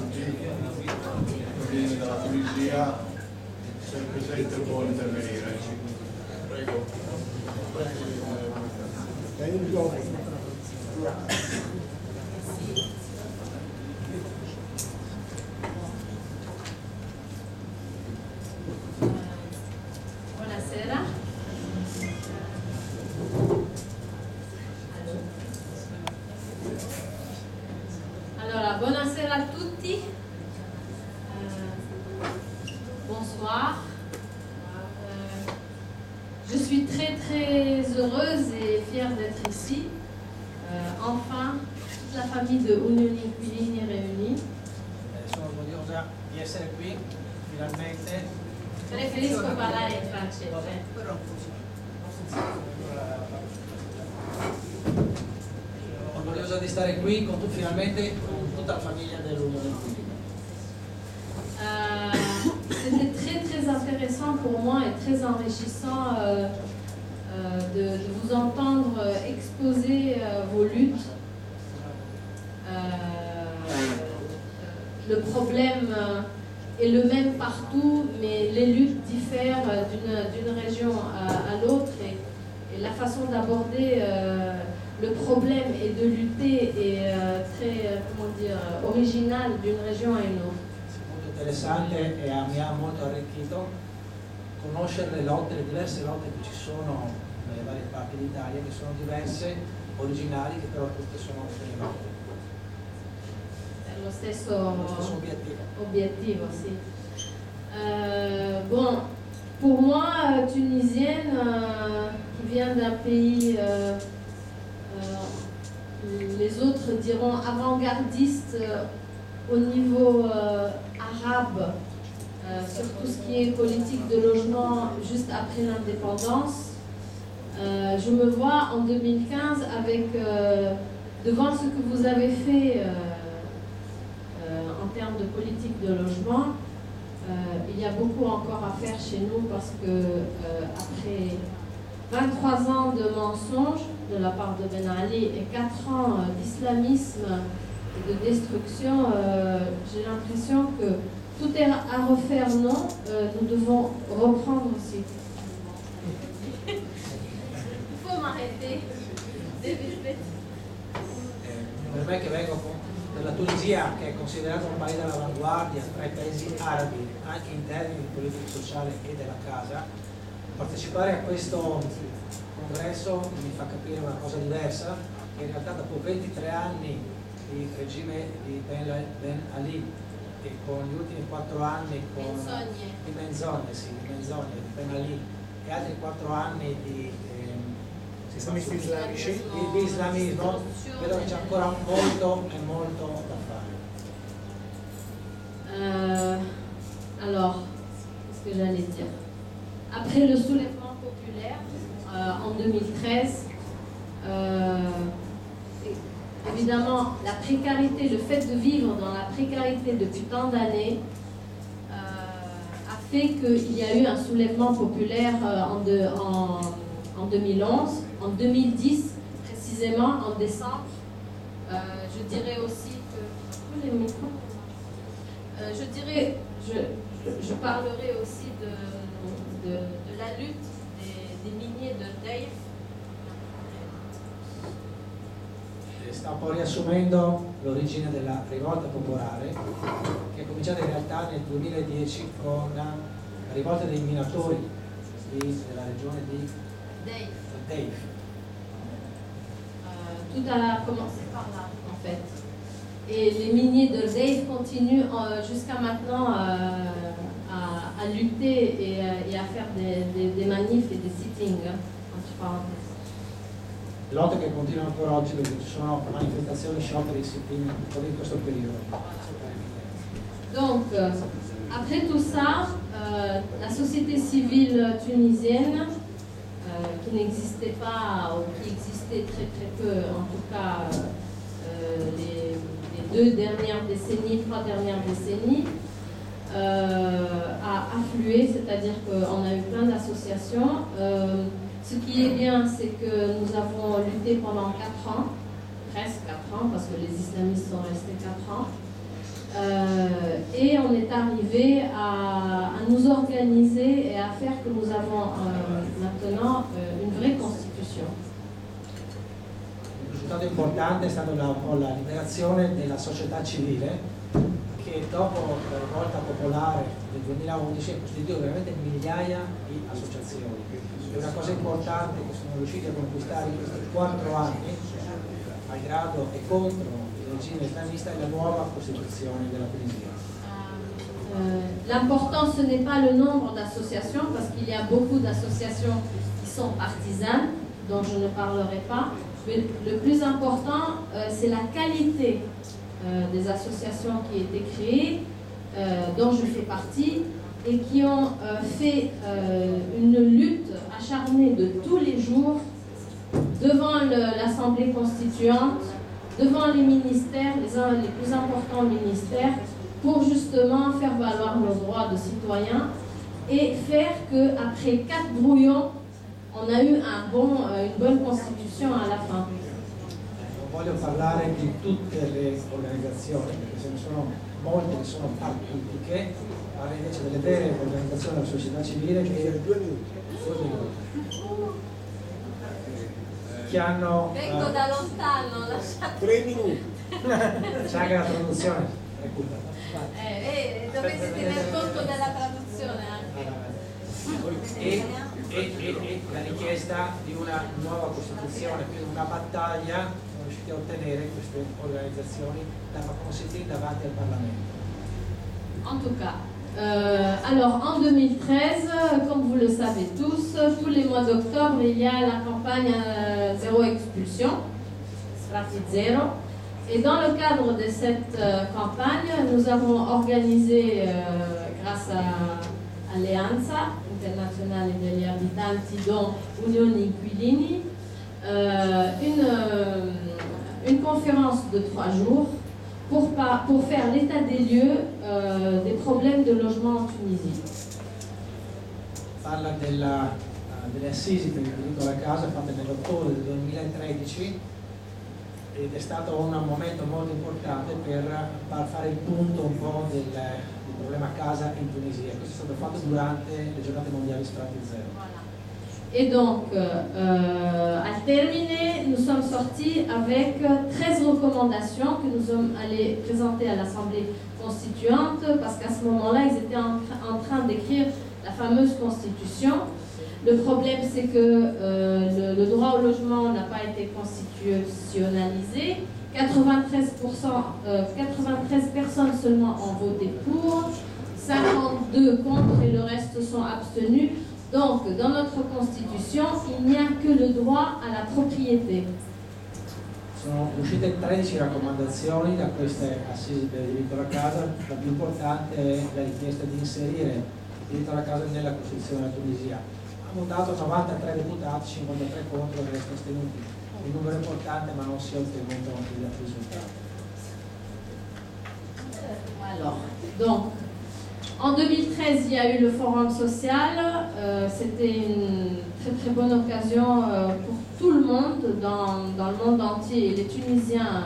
migranti, viene dalla polizia, se il Presidente può intervenire. Prego. Prego. Buonasera a tutti. Euh, bonsoir. Euh, je suis très très heureuse et fière d'être ici. Euh, enfin, toute la famille de Unioni Inquilini réunie. Eh, sono orgogliosa di essere qui, finalmente. Preferisco parlare in francese. Orgogliosa di stare qui con tu- finalmente Inquilini. Euh, C'était très très intéressant pour moi et très enrichissant euh, euh, de, de vous entendre exposer vos luttes. Le problème est le même partout, mais les luttes diffèrent d'une- région à, à l'autre et, et la façon d'aborder le problème et de lutter est originale d'une région à une autre. Molto interessante e mi ha molto arricchito conoscere le lotte, le diverse lotte che ci sono nelle varie parti d'Italia, che sono diverse, originali, che però tutte sono delle lotte. Lo stesso Lo stesso obiettivo. obiettivo, sì. Euh, bon, pour moi, tunisienne, euh, qui vient d'un pays, euh, euh, les autres diront avant-gardiste euh, au niveau euh, arabe, euh, sur tout ce qui est politique de logement juste après l'indépendance. Je me vois en 2015 avec, devant ce que vous avez fait en termes de politique de logement, il y a beaucoup encore à faire chez nous parce que après 23 ans de mensonges de la part de Ben Ali et 4 ans euh, d'islamisme et de destruction, euh, j'ai l'impression que tout est à refaire, non? Euh, Nous devons reprendre aussi. Il faut m'arrêter. Per me che vengo con- dalla Tunisia, che è considerato un paese all'avanguardia tra i paesi arabi, anche in termini di politica sociale e della casa, partecipare a questo congresso mi fa capire una cosa diversa, che in realtà dopo 23 anni di regime di Ben, Ben Ali e con gli ultimi 4 anni con Menzogne. di menzogne, sì, di menzogne, di Ben Ali e altri 4 anni di ehm, Islamisti islamici. di, di islamismo, vedo che c'è ancora molto e molto da fare. Euh, alors, qu'est-ce que j'allais dire Après le soulèvement populaire euh, en 2013, euh, évidemment, la précarité, le fait de vivre dans la précarité depuis tant d'années euh, a fait qu'il y a eu un soulèvement populaire en, en- en 2011, en 2010 précisément, en décembre. Je dirais aussi que... Je dirais, je parlerai aussi de, de, de la lutte des, des miniers de Deif. E sta un po' riassumendo l'origine della rivolta popolare che è cominciata in realtà nel 2010 con la rivolta dei minatori di- della regione di. Deif. Euh, tout a commencé par là, en fait. Et les miniers de Deif continuent euh, jusqu'à maintenant euh, à, à lutter et, euh, et à faire des, des- des manifs et des sittings, hein, entre parenthèses. Lotte che continuano ancora oggi perché ci sono manifestazioni, scioperi, sit-in proprio in questo periodo. Donc, euh, après tout ça, euh, la société civile tunisienne, euh, qui n'existait pas, ou qui existait très très peu, en tout cas euh, les, les deux dernières décennies, trois dernières décennies, a afflué, c'est-à-dire qu'on a eu plein d'associations. Euh, ce qui est bien, c'est que nous avons lutté pendant quatre ans, presque quatre ans, parce que les islamistes sont restés quatre ans. Euh, et on est arrivé à, nous organiser et à faire que nous avons euh, maintenant euh, une vraie constitution. Il risultato importante è stata la, un la liberazione della società civile che dopo la rivolta popolare del 2011 ha costituito veramente migliaia di associazioni. E una cosa importante che sono riusciti a conquistare in questi quattro anni, malgrado e contro il regime islamista, è la nuova Costituzione della Tunisia. Euh, L'important, ce n'est pas le nombre d'associations, parce qu'il y a beaucoup d'associations qui sont partisanes, dont je ne parlerai pas. Mais le plus important, euh, c'est la qualité des associations qui été créées, euh, dont je fais partie, et qui ont euh, fait euh, une lutte acharnée de tous les jours devant l'Assemblée constituante, devant les ministères, les, les plus importants ministères, pour justement faire valoir nos droits de citoyens et faire que après quatre brouillons, on a eu euh, une bonne constitution à la fin. Voglio parlare di tutte le organizzazioni, perché ce ne sono molte che sono partitiche, parlo invece delle vere organizzazioni della società civile che, due minuti. che hanno... Vengo eh, da lontano, lasciate. Tre minuti. c'è anche la traduzione, recupera. Eh, dovete tener conto della traduzione anche. E, e- e- e la richiesta di una nuova Costituzione, quindi una battaglia riusciti a ottenere queste organizzazioni da consentire davanti al Parlamento. En tout cas. Euh, alors en 2013, comme vous le savez tous, tous les mois d'octobre, il y a la campagne euh, Zéro Expulsion, Strati Zero. Et dans le cadre de cette euh, campagne, nous avons organisé, grâce à Alleanza Internazionale degli Abitanti, dont Unioni Inquilini, une, une conférence de trois jours pour, faire l'état des lieux euh, des problèmes de logement en Tunisie. parla della, eh, delle assisi per il diritto alla casa fatte nell'ottobre del 2013 ed è stato un momento molto importante per far fare il punto un po' del, del problema casa in Tunisia. Questo è stato fatto durante le giornate mondiali Strati Zero. Et donc, euh, euh, à terminer, nous sommes sortis avec 13 recommandations que nous sommes allés présenter à l'Assemblée constituante parce qu'à ce moment-là, ils étaient en, tra- en train d'écrire la fameuse constitution. Le problème, c'est que euh, le, droit au logement n'a pas été constitutionnalisé. 93%, euh, 93 personnes seulement ont voté pour, 52 contre et le reste sont abstenus. Donc, dans notre constitution, il n'y a que le droit à la propriété. Sono uscite 13 raccomandazioni da queste assisi del diritto alla casa, la più importante è la richiesta di inserire il diritto alla casa nella Costituzione della Tunisia. Ha votato 93 deputati, 53 contro, il resto astenuti. Il numero importante ma non si è ottenuto il risultato. Alors, donc, en 2013, il y a eu le forum social. Euh, C'était une très très bonne occasion euh, pour tout le monde dans, dans le monde entier, les Tunisiens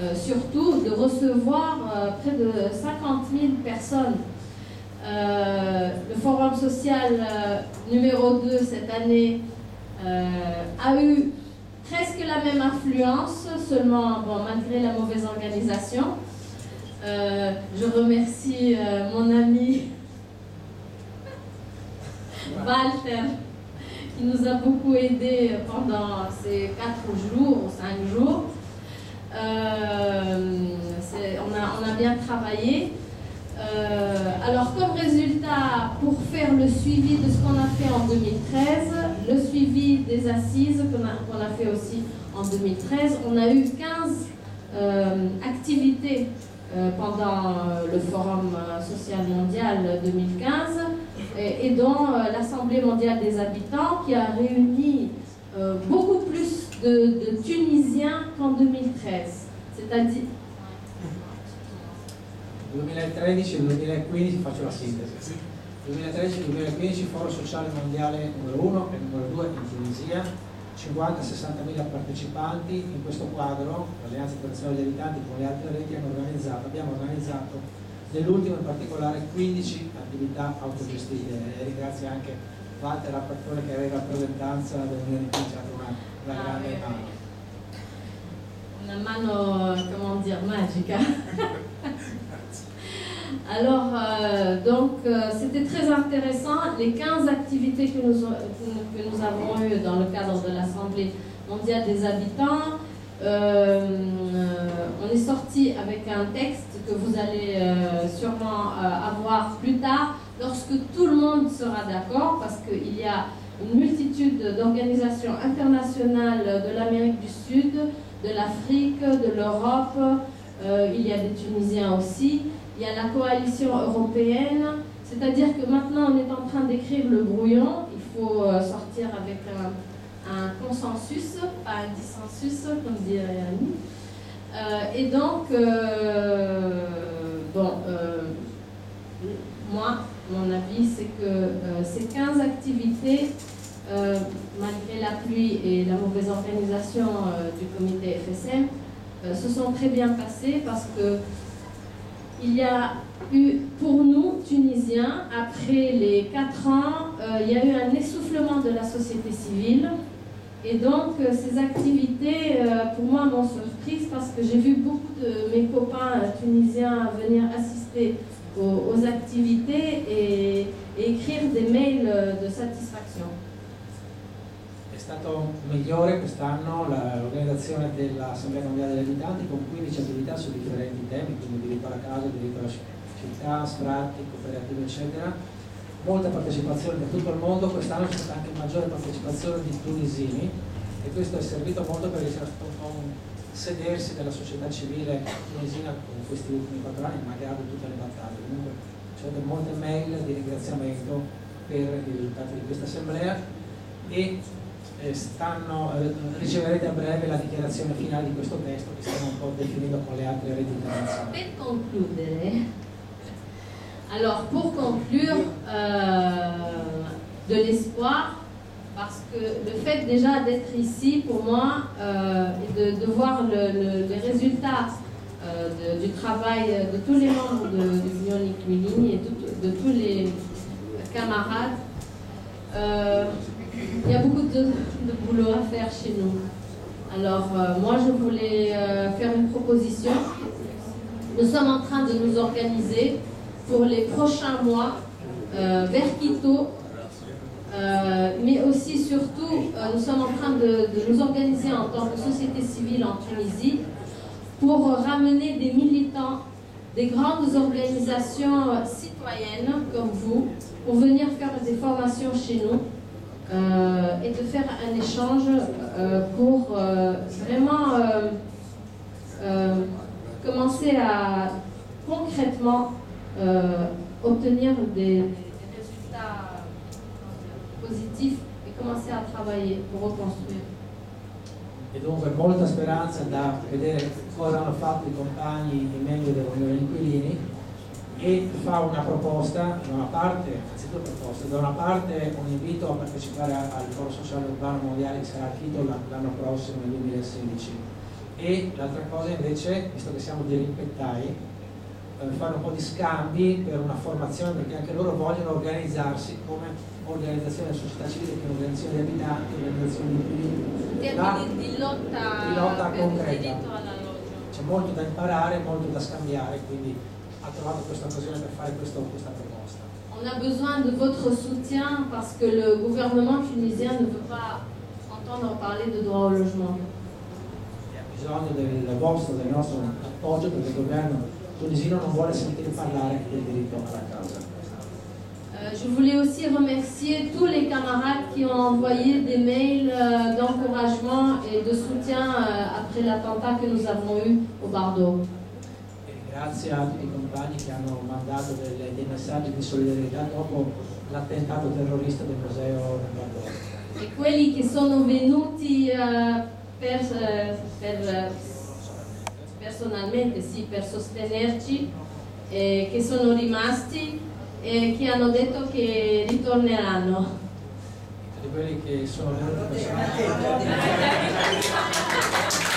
euh, surtout, de recevoir près de 50 000 personnes. Le forum social numéro 2 cette année a eu presque la même influence, seulement bon, malgré la mauvaise organisation. Euh, je remercie euh, mon ami Walter qui nous a beaucoup aidé pendant ces quatre jours ou cinq jours. Euh, on, a, on a bien travaillé. Alors comme résultat, pour faire le suivi de ce qu'on a fait en 2013, le suivi des assises qu'on a, fait aussi en 2013, on a eu 15 euh, activités pendant euh, le Forum euh, social mondial 2015 et, et dont euh, l'Assemblée mondiale des habitants qui a réuni euh, beaucoup plus de, Tunisiens qu'en 2013. C'est-à-dire, 2013 e 2015 faccio la sintesi. 2013 e 2015 Foro Sociale Mondiale numero 1 e numero 2 in Tunisia, 50-60 mila partecipanti, in questo quadro l'Alleanza Internazionale degli Abitanti con le altre reti hanno organizzato, abbiamo organizzato nell'ultimo in particolare 15 attività autogestite e ringrazio anche Walter Rappattore che aveva rappresentanza dell'Unione dato una, una Ah, grande oui, mano. Una mano, comment dire, magique. Alors, euh, donc, euh, c'était très intéressant. Les 15 activités que nous, que nous avons eues dans le cadre de l'Assemblée mondiale des habitants, euh, on est sorti avec un texte que vous allez sûrement avoir plus tard, lorsque tout le monde sera d'accord, parce qu'il y a une multitude d'organisations internationales de l'Amérique du Sud, de l'Afrique, de l'Europe, il y a des Tunisiens aussi, il y a la coalition européenne, c'est-à-dire que maintenant on est en train d'écrire le brouillon, il faut euh, sortir avec un, un consensus, pas un dissensus, comme dirait Annie. Euh, et donc, euh, bon, euh, moi, mon avis, c'est que euh, ces 15 activités, euh, malgré la pluie et la mauvaise organisation euh, du comité FSM, euh, se sont très bien passées parce que il y a eu, pour nous, Tunisiens, après les 4 ans, euh, il y a eu un essoufflement de la société civile. Et donc, euh, ces activités, euh, pour moi, m'ont surprise parce que j'ai vu beaucoup de mes copains tunisiens venir assister aux, activités et, écrire des mails de satisfaction. Stato migliore quest'anno l'organizzazione dell'Assemblea Mondiale degli Abitanti con 15 attività su differenti temi, quindi diritto alla casa, diritto alla città, sfratti, cooperative eccetera. Molta partecipazione da tutto il mondo, quest'anno c'è stata anche maggiore partecipazione di tunisini e questo è servito molto per il sedersi della società civile tunisina con questi ultimi quattro anni, malgrado tutte le battaglie. Comunque c'è molte mail di ringraziamento per i risultati di questa assemblea e stanno, eh, riceverete a breve la dichiarazione finale di questo testo che stiamo un po' definendo con le altre reti concludere, alors pour conclure, euh, de l'espoir, parce que le fait déjà d'être ici, pour moi, euh, et de, voir le- le- les résultats euh, du travail de tous les membres de, l'Union Liquilini et de, tous les camarades, il y a beaucoup de, boulot à faire chez nous. Alors, euh, moi, je voulais euh, faire une proposition. Nous sommes en train de nous organiser pour les prochains mois euh, vers Quito, mais aussi surtout, nous sommes en train de, nous organiser en tant que société civile en Tunisie pour ramener des militants, des grandes organisations citoyennes comme vous, pour venir faire des formations chez nous et de faire un échange euh, pour euh, vraiment euh, euh, commencer à concrètement euh, obtenir des, résultats euh, positifs et commencer à travailler pour reconstruire. E dunque molta speranza da vedere cosa hanno fatto i compagni, i membri dell'Unione Inquilini e fa una proposta, da una parte, anzi due proposte, da una parte un invito a partecipare al Foro Sociale Urbano Mondiale che sarà a Quito l'an- l'anno prossimo, nel 2016 e l'altra cosa invece, visto che siamo dirimpettai, eh, fare un po' di scambi per una formazione perché anche loro vogliono organizzarsi come organizzazione della società civile, che è un'organizzazione di abitanti, organizzazione di. Là di, di lotta, di lotta concreta. c'è molto da imparare, molto da scambiare, quindi ha trovato questa occasione per fare questo- questa proposta. On a besoin de votre soutien parce que le gouvernement tunisien ne veut pas entendre parler de droit au logement. Ha bisogno del vostro, del nostro appoggio perché il governo tunisino non vuole sentire parlare del diritto alla casa. Euh, je voulais aussi remercier tous les camarades qui ont envoyé des mails euh, d'encouragement et de soutien euh, après l'attentat que nous avons eu au Bardo. E grazie a tutti i compagni che hanno mandato delle- dei messaggi di solidarietà dopo l'attentato terrorista del museo del Bardone. E quelli che sono venuti eh, per, eh, per, eh, personalmente, sì, per sostenerci, e che sono rimasti e che hanno detto che ritorneranno. Tutti quelli che sono venuti personalmente